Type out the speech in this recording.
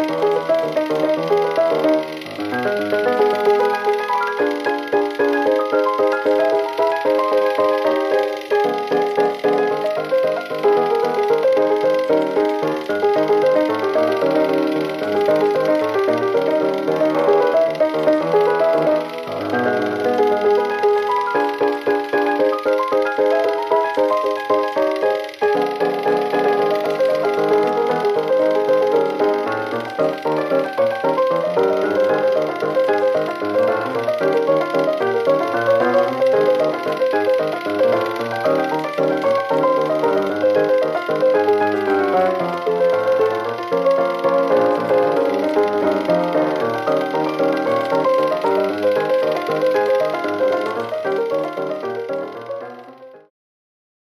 Música Música